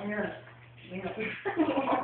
Ayan. Ayan.